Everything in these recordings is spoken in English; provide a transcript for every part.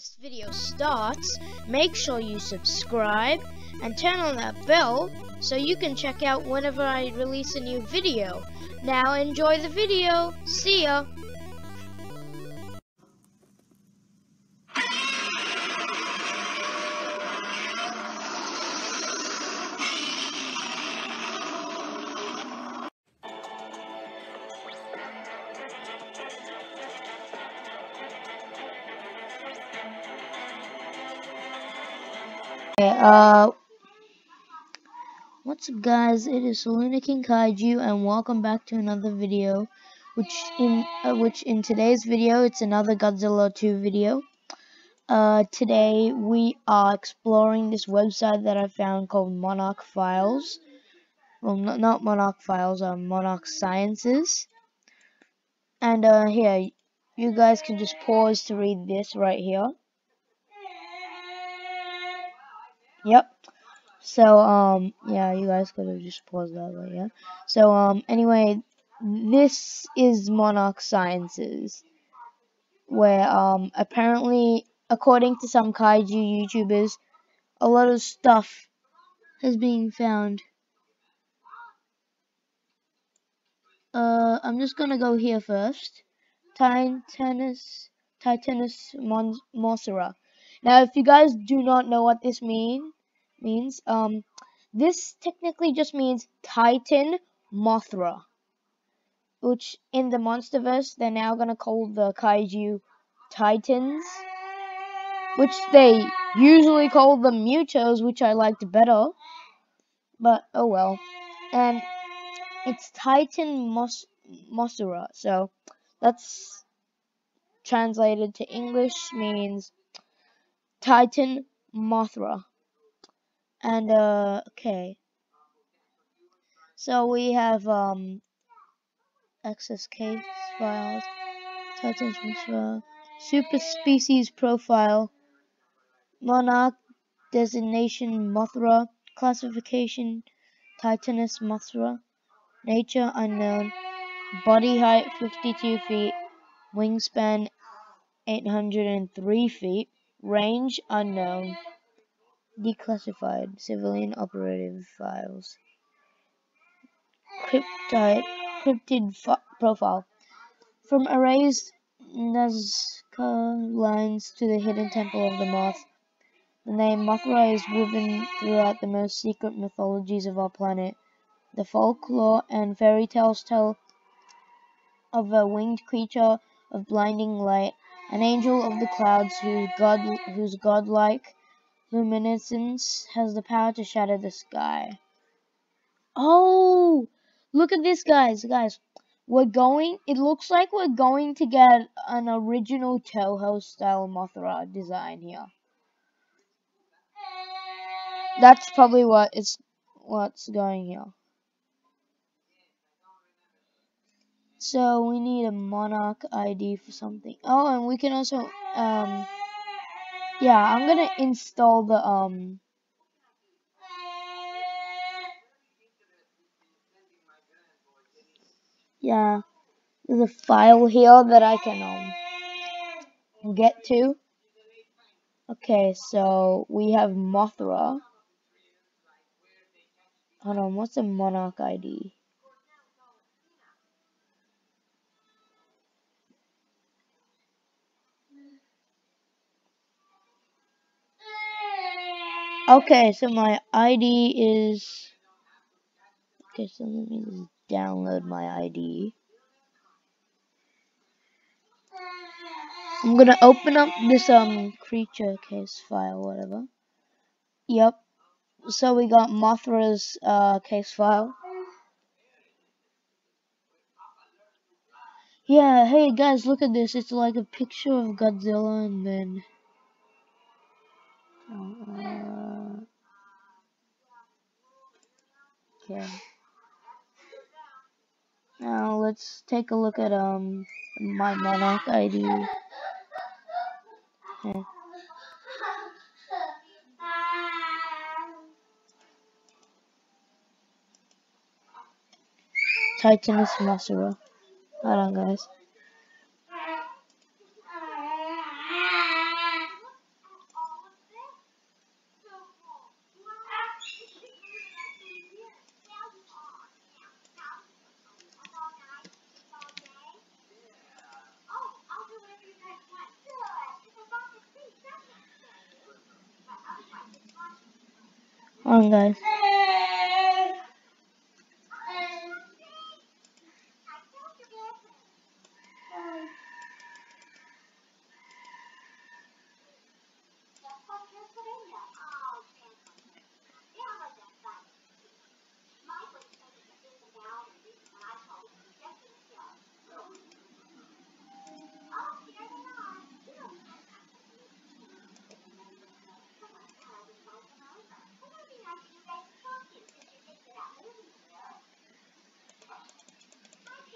this video starts, make sure you subscribe and turn on that bell so you can check out whenever I release a new video. Now enjoy the video. See ya. Uh, what's up guys, it is Siluna King Kaiju and welcome back to another video, which in, uh, which in today's video, it's another Godzilla 2 video. Uh, today we are exploring this website that I found called Monarch Files. Well, not, not Monarch Files, uh, Monarch Sciences. And, uh, here, you guys can just pause to read this right here. Yep. So, um, yeah, you guys could have just paused that, but yeah. So, um, anyway, this is Monarch Sciences, where, um, apparently, according to some kaiju YouTubers, a lot of stuff has been found. Uh, I'm just gonna go here first. Titanus, Titanus Mon. Now, if you guys do not know what this mean means, um, this technically just means Titan Mothra, which in the MonsterVerse they're now gonna call the kaiju Titans, which they usually call the Mutos, which I liked better, but oh well. And it's Titan Mos Mothra, so that's translated to English means Titan Mothra. And, uh, okay. So we have, um, access case files, Titan Mothra, super species profile, monarch designation Mothra, classification Titanus Mothra, nature unknown, body height 52 feet, wingspan 803 feet, Range unknown. Declassified. Civilian operative files. Cryptid, cryptid profile. From erased Nazca lines to the hidden temple of the moth. The name Mothra is woven throughout the most secret mythologies of our planet. The folklore and fairy tales tell of a winged creature of blinding light an angel of the clouds whose, god, whose godlike luminescence has the power to shatter the sky. Oh, look at this, guys. Guys, we're going, it looks like we're going to get an original Toho style Mothra design here. That's probably what it's, what's going here. So we need a Monarch ID for something. Oh, and we can also, um, yeah, I'm gonna install the, um, yeah, there's a file here that I can, um, get to. Okay, so we have Mothra. Hold on, what's a Monarch ID? Okay, so my ID is... Okay, so let me just download my ID. I'm gonna open up this um creature case file, whatever. Yep. So we got Mothra's uh case file. Yeah, hey guys, look at this. It's like a picture of Godzilla and then uh, okay. Now let's take a look at um my Monarch ID. Okay. Titanus Mothra. Hold on guys.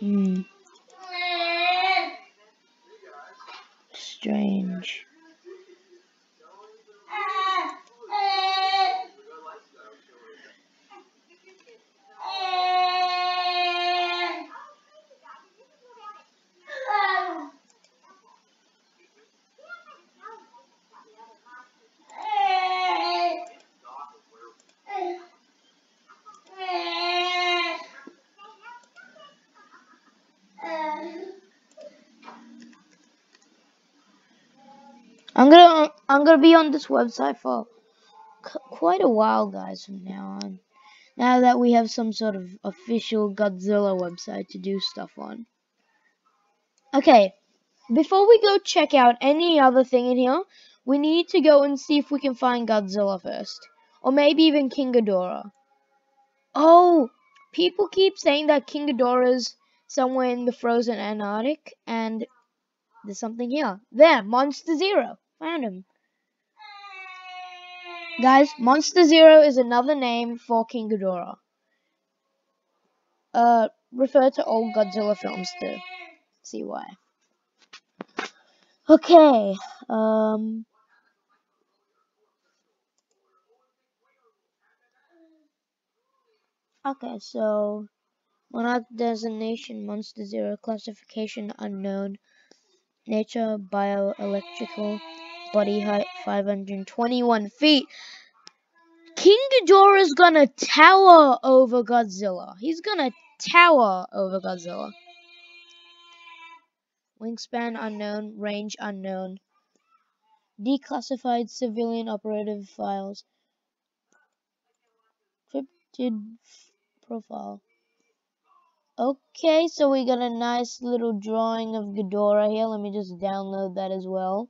Hmm. Strange. I'm gonna I'm gonna be on this website for quite a while, guys. From now on, now that we have some sort of official Godzilla website to do stuff on. Okay, before we go check out any other thing in here, we need to go and see if we can find Godzilla first, or maybe even King Ghidorah. Oh, people keep saying that King Ghidorah's somewhere in the frozen Antarctic, and there's something here. There, Monster Zero. Found him. Guys, Monster Zero is another name for King Ghidorah. Uh, refer to old Godzilla films to see why. Okay, um... Okay, so... Monarch designation, Monster Zero, classification unknown, nature, bioelectrical, body height 521 feet. King Ghidorah is gonna tower over Godzilla. He's gonna tower over Godzilla. Wingspan unknown, range unknown. Declassified civilian operative files. Cryptid profile. Okay, so we got a nice little drawing of Ghidorah here. Let me just download that as well.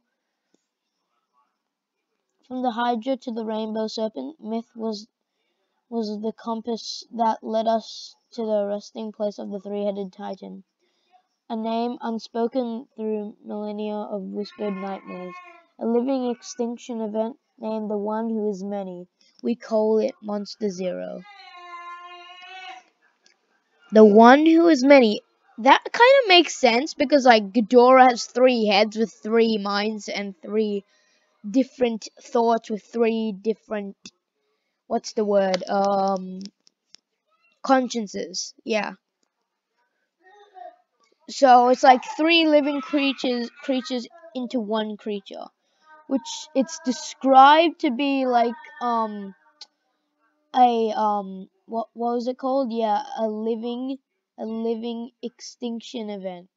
From the Hydra to the Rainbow Serpent, myth was was the compass that led us to the resting place of the three-headed Titan. A name unspoken through millennia of whispered nightmares. A living extinction event named the One Who Is Many. We call it Monster Zero. The One Who Is Many. That kind of makes sense because like Ghidorah has three heads with three minds and three different thoughts with three different what's the word um consciences. Yeah. So it's like three living creatures creatures into one creature which it's described to be like um a um what what was it called? Yeah a living a living extinction event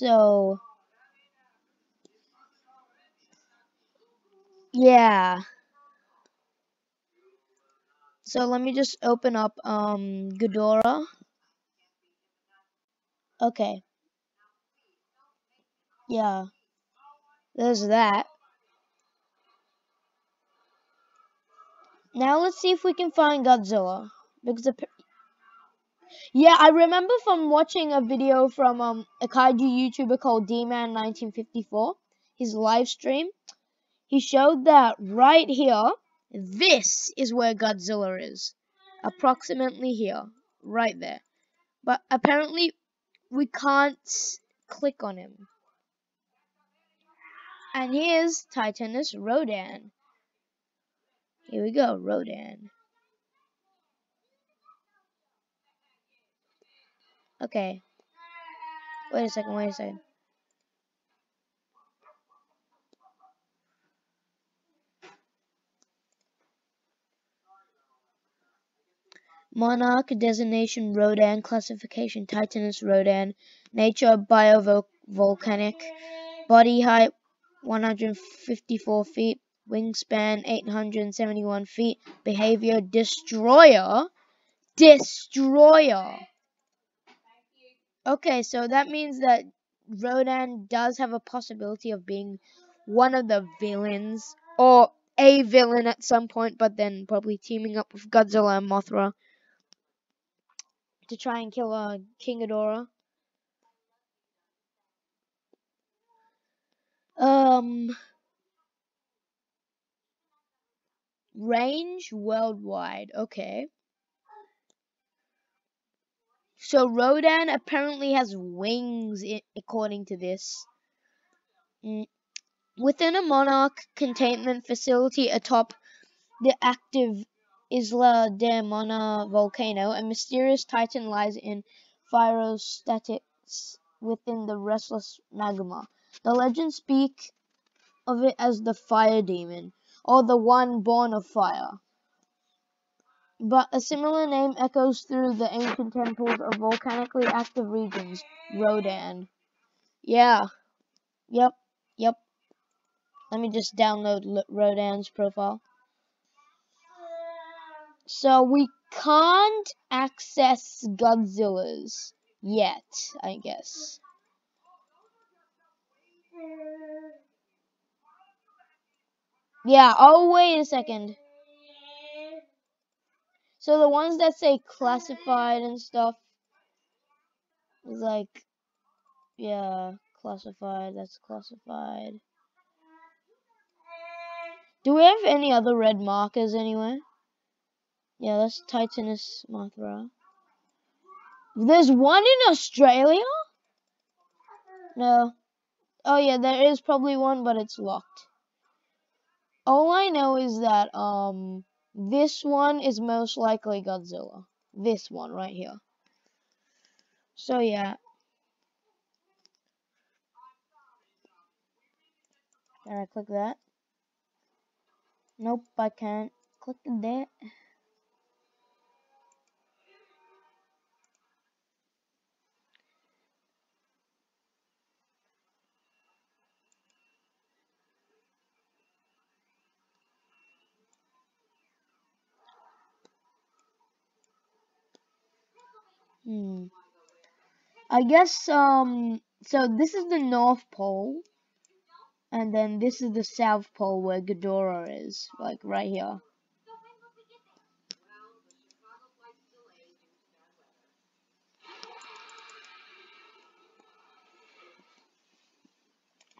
So, yeah. So let me just open up um Ghidorah. Okay. Yeah. There's that. Now let's see if we can find Godzilla. Because yeah, I remember from watching a video from um, a kaiju YouTuber called D-Man1954, his live stream. He showed that right here, this is where Godzilla is. Approximately here, right there. But apparently, we can't click on him. And here's Titanus Rodan. Here we go, Rodan. Okay. Wait a second, wait a second. Monarch designation Rodan classification Titanus Rodan nature biovolcanic body height 154 feet. Wingspan 871 feet. Behavior Destroyer. Destroyer. Okay, so that means that Rodan does have a possibility of being one of the villains or a villain at some point, but then probably teaming up with Godzilla and Mothra to try and kill uh, King Ghidorah. Um, range worldwide. Okay. So Rodan apparently has wings, according to this. Mm. Within a monarch containment facility atop the active Isla de Mona volcano, a mysterious titan lies in pyrostatics within the restless magma. The legends speak of it as the fire demon, or the one born of fire. But a similar name echoes through the ancient temples of volcanically active regions. Rodan. Yeah. Yep. Yep. Let me just download Rodan's profile. So we can't access Godzilla's yet, I guess. Yeah, oh wait a second. So the ones that say classified and stuff like, yeah, classified, that's classified. Do we have any other red markers anywhere? Yeah, that's Titanus Mothra. There's one in Australia? No. Oh yeah, there is probably one, but it's locked. All I know is that, um, this one is most likely Godzilla. This one right here. So yeah. Can I click that? Nope, I can't. Click that. Hmm. I guess, um, so this is the North Pole. And then this is the South Pole where Ghidorah is, like right here.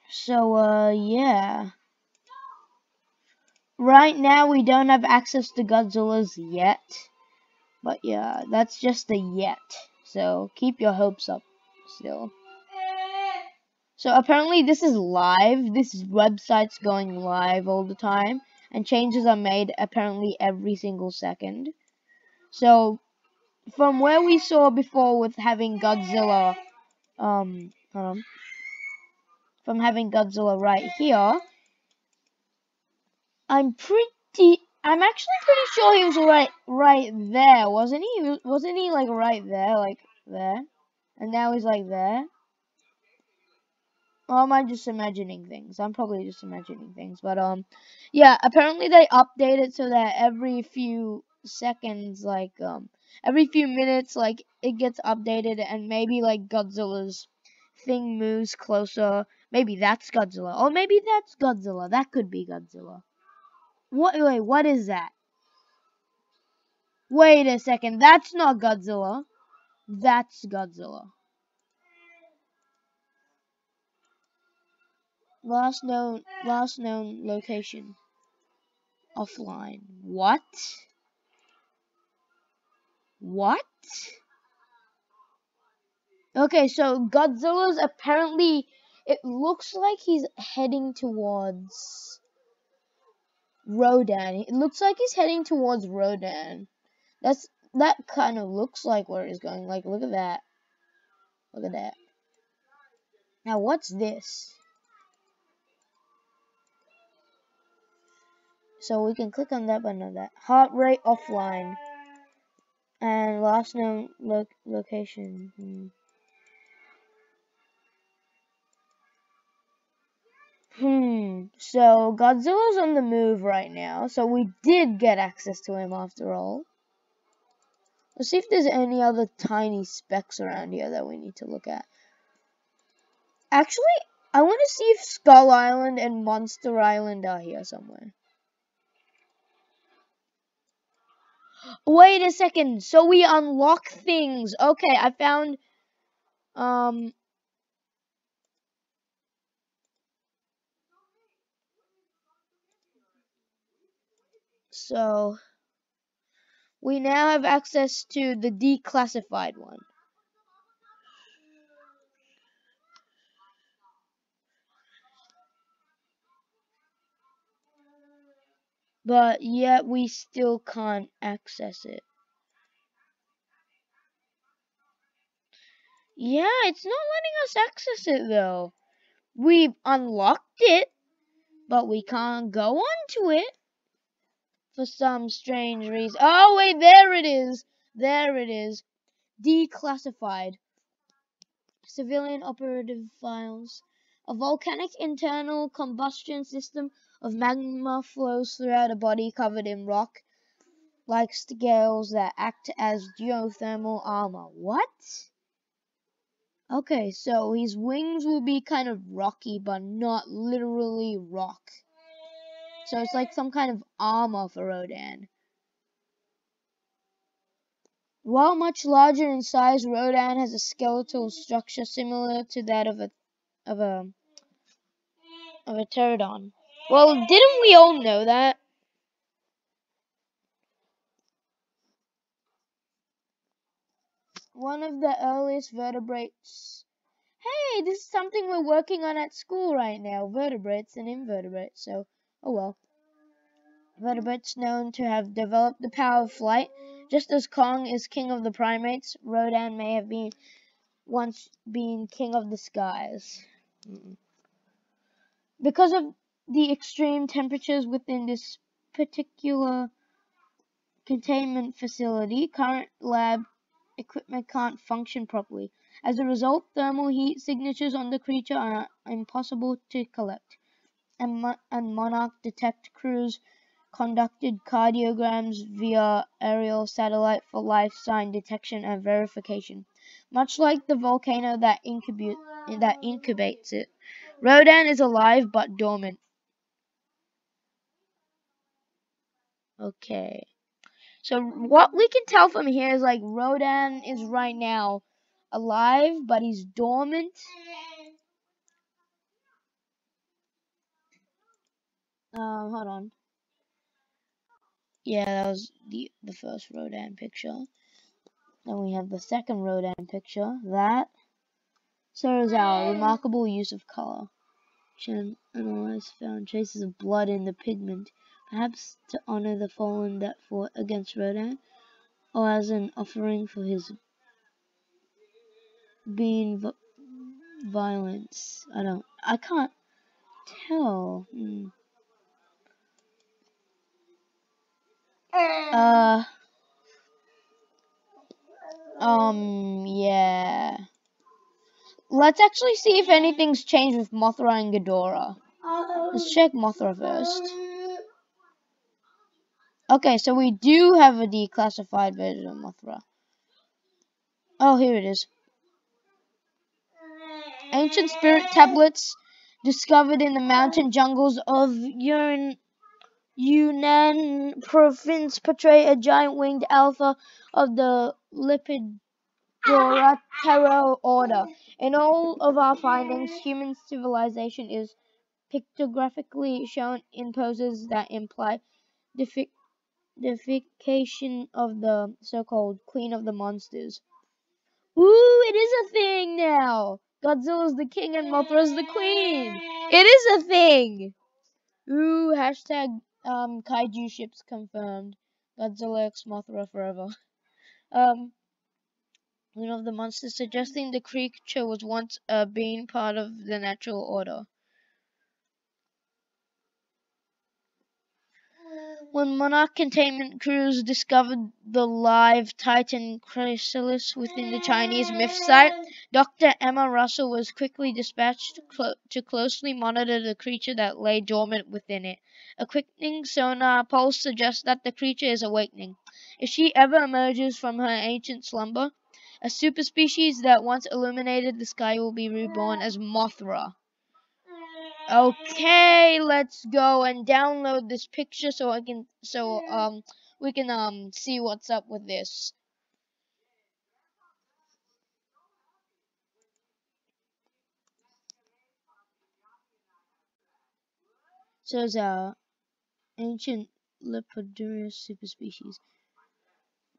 So, uh, yeah. Right now, we don't have access to Godzilla's yet. But yeah, that's just the yet. So keep your hopes up still. So apparently this is live. This website's going live all the time. And changes are made apparently every single second. So from where we saw before with having Godzilla, um, um from having Godzilla right here, I'm pretty I'm actually pretty sure he was right right there, wasn't he? Wasn't he like right there, like there? And now he's like there? Or am I just imagining things? I'm probably just imagining things. But um yeah, apparently they update it so that every few seconds, like um every few minutes, like it gets updated and maybe like Godzilla's thing moves closer. Maybe that's Godzilla. Or maybe that's Godzilla. That could be Godzilla. What? Wait, what is that? Wait a second, that's not Godzilla. That's Godzilla. Last known, last known location. Offline. What? What? Okay, so Godzilla's apparently, it looks like he's heading towards Rodan. It looks like he's heading towards Rodan. That's that kind of looks like where he's going. Like, look at that. Look at that. Now, what's this? So we can click on that button on that. Heart rate offline. And last known lo location. Hmm. Hmm. So Godzilla's on the move right now. So we did get access to him after all. Let's see if there's any other tiny specks around here that we need to look at. Actually, I want to see if Skull Island and Monster Island are here somewhere. Wait a second. So we unlock things. Okay, I found um So we now have access to the declassified one. But yet we still can't access it. Yeah, it's not letting us access it though. We've unlocked it, but we can't go onto it for some strange reason. Oh, wait, there it is. There it is. Declassified. Civilian operative files. A volcanic internal combustion system of magma flows throughout a body covered in rock like scales that act as geothermal armor. What? Okay, so his wings will be kind of rocky, but not literally rock. So it's like some kind of armor for Rodan. While much larger in size, Rodan has a skeletal structure similar to that of a of a of a pterodon. Well, didn't we all know that? One of the earliest vertebrates. Hey, this is something we're working on at school right now. Vertebrates and invertebrates. So Oh well. Vertebrates known to have developed the power of flight. Just as Kong is king of the primates, Rodan may have been once been king of the skies. Because of the extreme temperatures within this particular containment facility, current lab equipment can't function properly. As a result, thermal heat signatures on the creature are impossible to collect and, Mo and Monarch detect crews conducted cardiograms via aerial satellite for life sign detection and verification. Much like the volcano that, that incubates it, Rodan is alive but dormant. Okay. So what we can tell from here is like Rodan is right now alive, but he's dormant. Um, hold on. Yeah, that was the the first Rodan picture. Then we have the second Rodan picture. That serves our remarkable use of color. Chen analyzed found traces of blood in the pigment, perhaps to honor the fallen that fought against Rodan, or as an offering for his being violence. I don't. I can't tell. Hmm. Uh. Um, yeah. Let's actually see if anything's changed with Mothra and Ghidorah. Let's check Mothra first. Okay, so we do have a declassified version of Mothra. Oh, here it is. Ancient spirit tablets discovered in the mountain jungles of Yunnan Yunnan province portray a giant winged alpha of the Lepidoptera order. In all of our findings, human civilization is pictographically shown in poses that imply deification of the so-called Queen of the Monsters. Ooh, it is a thing now! Godzilla's the king and Mothra's the queen! It is a thing! Ooh, hashtag um, kaiju ships confirmed. Godzilla X Mothra forever. um, one of the monsters suggesting the creature was once a being part of the natural order. When Monarch containment crews discovered the live Titan chrysalis within the Chinese myth site, Dr. Emma Russell was quickly dispatched clo to closely monitor the creature that lay dormant within it. A quickening sonar pulse suggests that the creature is awakening. If she ever emerges from her ancient slumber, a superspecies that once illuminated the sky will be reborn as Mothra. Okay, let's go and download this picture so I can so um we can um see what's up with this. So it's a ancient Lepidurus superspecies.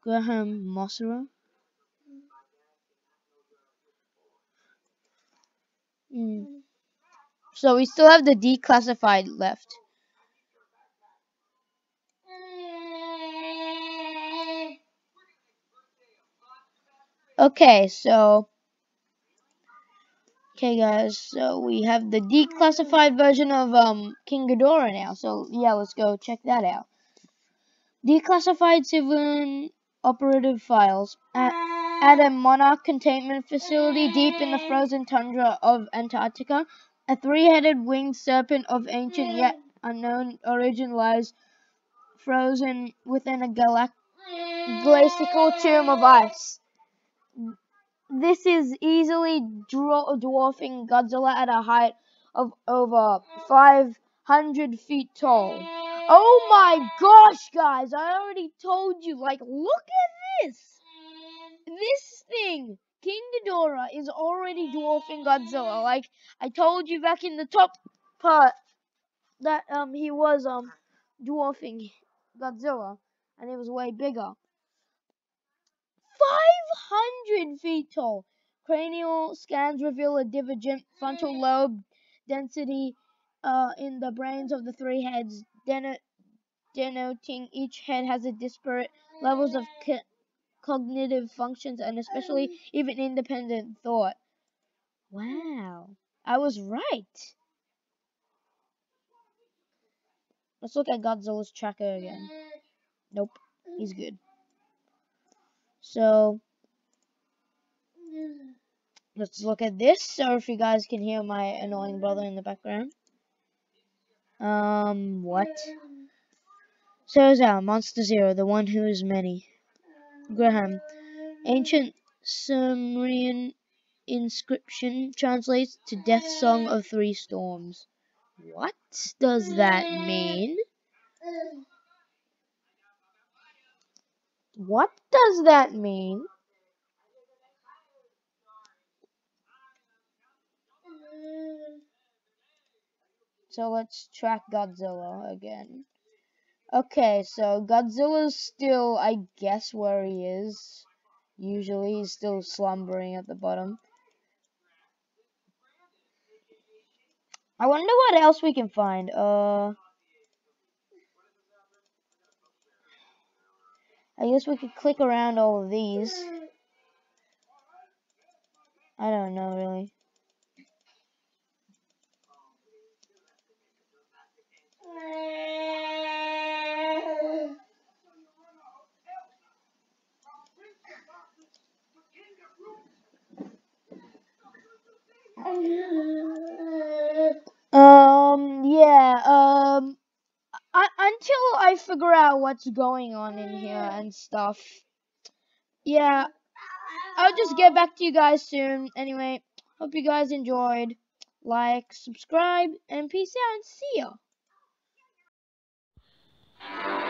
Graham Mossera. Mm. So we still have the declassified left. Okay, so okay guys, so we have the declassified version of um King Ghidorah now. So yeah, let's go check that out. Declassified civilian operative files at, at a monarch containment facility deep in the frozen tundra of Antarctica. A three-headed winged serpent of ancient hmm. yet unknown origin lies frozen within a galact glacial tomb of ice. This is easily dwarfing Godzilla at a height of over 500 feet tall. Oh my gosh, guys, I already told you, like, look at this! This thing King Ghidorah is already dwarfing Godzilla. Like I told you back in the top part that um he was um dwarfing Godzilla and it was way bigger. 500 feet tall. Cranial scans reveal a divergent frontal lobe density uh, in the brains of the three heads, denoting each head has a disparate levels of cognitive functions and especially even independent thought. Wow, I was right. Let's look at Godzilla's tracker again. Nope, he's good. So, let's look at this. So if you guys can hear my annoying brother in the background. Um, what? So is our Monster Zero, the one who is many. Graham. Ancient Sumerian inscription translates to Death Song of Three Storms. What does that mean? What does that mean? So let's track Godzilla again. Okay, so Godzilla's still, I guess, where he is. Usually he's still slumbering at the bottom. I wonder what else we can find. Uh, I guess we could click around all of these. I don't know, really. Um, yeah, um, I, until I figure out what's going on in here and stuff. Yeah, I'll just get back to you guys soon. Anyway, hope you guys enjoyed. Like, subscribe, and peace out, and see ya.